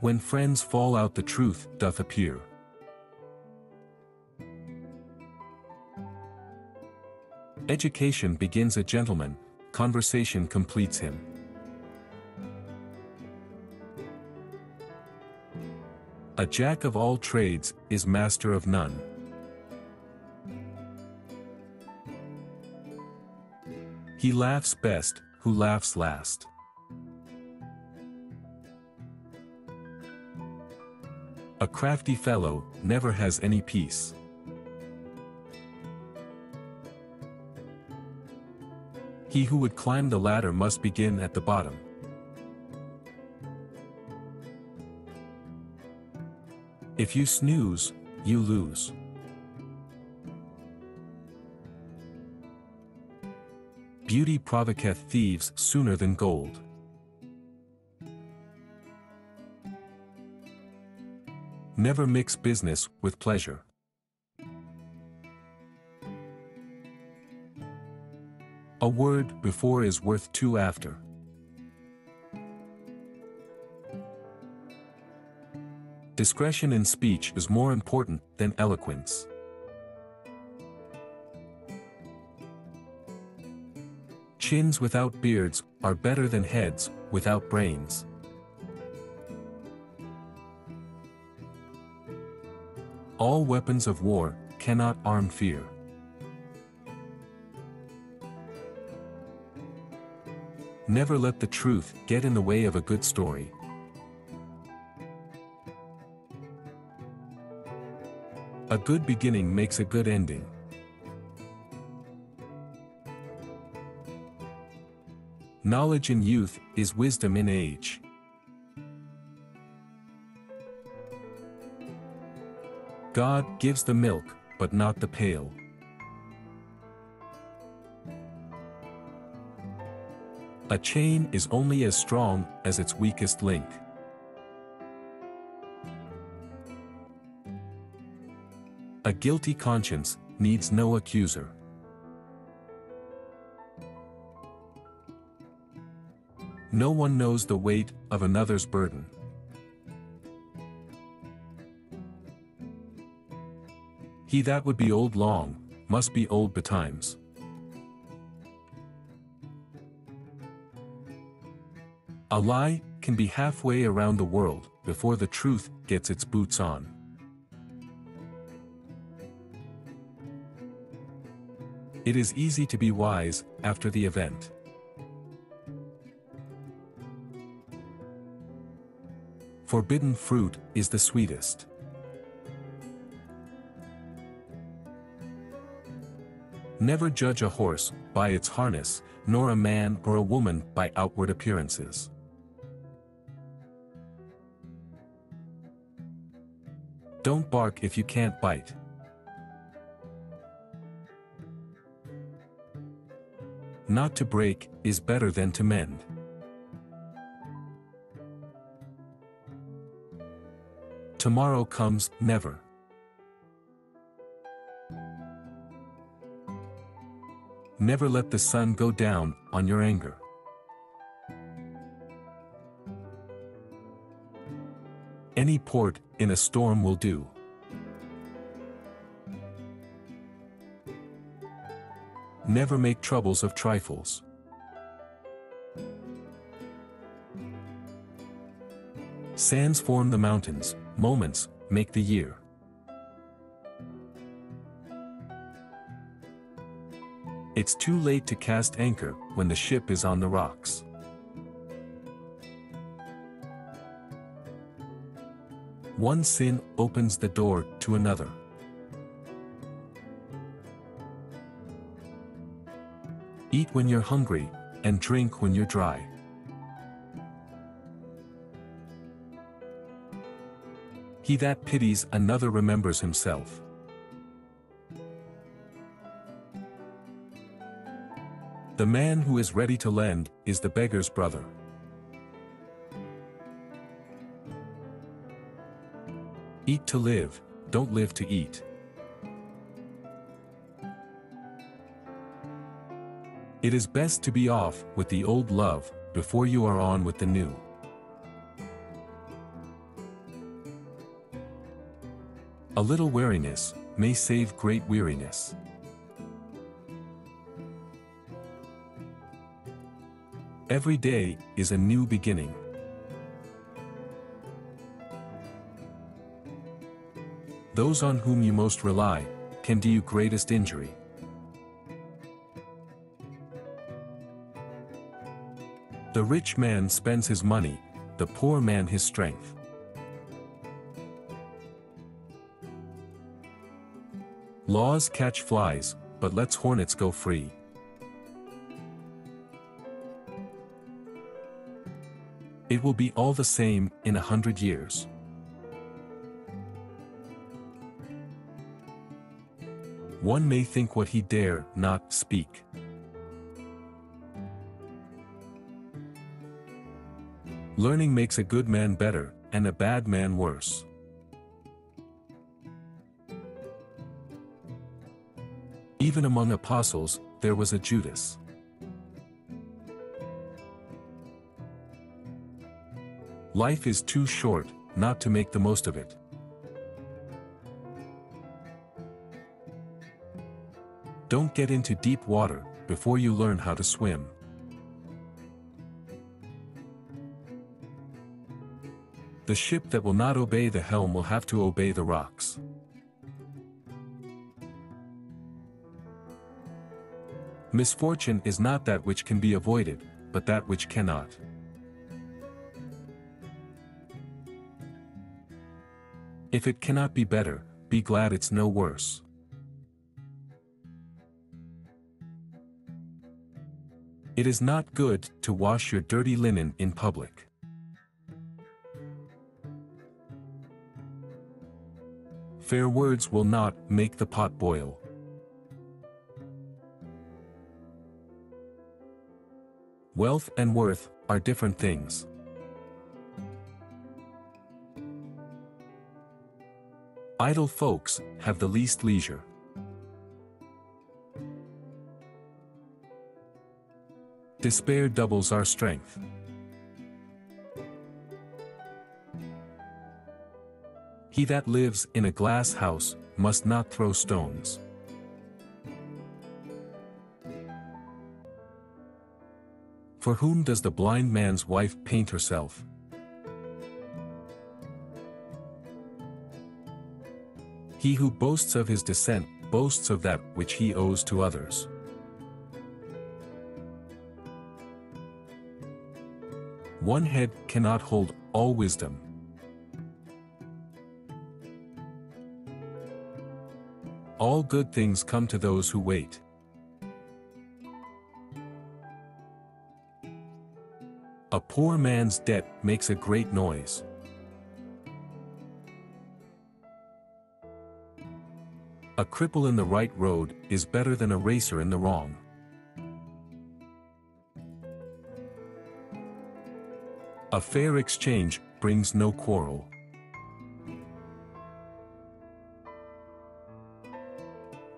When friends fall out the truth doth appear. Education begins a gentleman, conversation completes him. A jack of all trades is master of none. He laughs best, who laughs last. A crafty fellow never has any peace. He who would climb the ladder must begin at the bottom. If you snooze, you lose. Beauty provoketh thieves sooner than gold. Never mix business with pleasure. A word before is worth two after. Discretion in speech is more important than eloquence. Chins without beards are better than heads without brains. All weapons of war cannot arm fear. Never let the truth get in the way of a good story. A good beginning makes a good ending. Knowledge in youth is wisdom in age. God gives the milk, but not the pail. A chain is only as strong as its weakest link. A guilty conscience needs no accuser. No one knows the weight of another's burden. He that would be old long, must be old betimes. A lie can be halfway around the world before the truth gets its boots on. It is easy to be wise after the event. Forbidden fruit is the sweetest. Never judge a horse by its harness, nor a man or a woman by outward appearances. Don't bark if you can't bite. Not to break is better than to mend. Tomorrow comes never. Never let the sun go down on your anger. Any port in a storm will do. Never make troubles of trifles. Sands form the mountains, moments make the year. It's too late to cast anchor when the ship is on the rocks. One sin opens the door to another. Eat when you're hungry, and drink when you're dry. He that pities another remembers himself. The man who is ready to lend is the beggar's brother. Eat to live, don't live to eat. It is best to be off with the old love before you are on with the new. A little wariness may save great weariness. Every day is a new beginning. Those on whom you most rely can do you greatest injury. The rich man spends his money, the poor man his strength. Laws catch flies, but lets hornets go free. It will be all the same in a hundred years. One may think what he dare not speak. Learning makes a good man better, and a bad man worse. Even among apostles, there was a Judas. Life is too short, not to make the most of it. Don't get into deep water, before you learn how to swim. The ship that will not obey the helm will have to obey the rocks. Misfortune is not that which can be avoided, but that which cannot. If it cannot be better, be glad it's no worse. It is not good to wash your dirty linen in public. Fair words will not make the pot boil. Wealth and worth are different things. Idle folks have the least leisure. Despair doubles our strength. He that lives in a glass house must not throw stones. For whom does the blind man's wife paint herself? He who boasts of his descent, boasts of that which he owes to others. One head cannot hold all wisdom. All good things come to those who wait. A poor man's debt makes a great noise. A cripple in the right road is better than a racer in the wrong. A fair exchange brings no quarrel.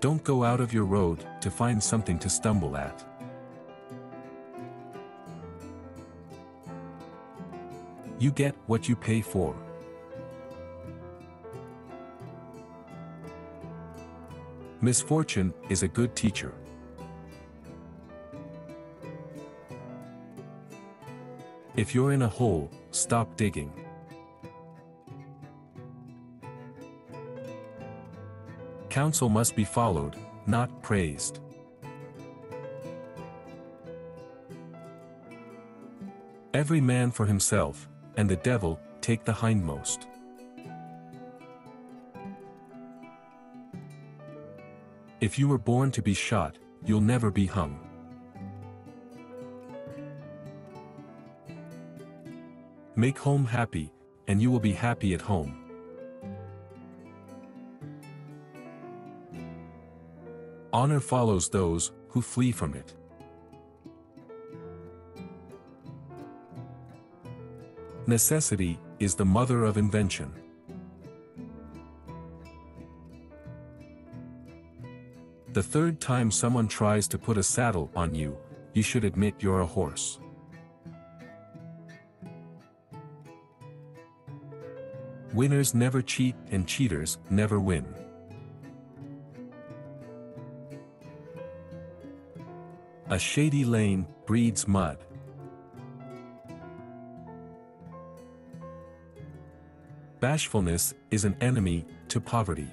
Don't go out of your road to find something to stumble at. You get what you pay for. Misfortune is a good teacher. If you're in a hole, stop digging. Counsel must be followed, not praised. Every man for himself, and the devil, take the hindmost. If you were born to be shot, you'll never be hung. Make home happy, and you will be happy at home. Honor follows those who flee from it. Necessity is the mother of invention. The third time someone tries to put a saddle on you, you should admit you're a horse. Winners never cheat and cheaters never win. A shady lane breeds mud. Bashfulness is an enemy to poverty.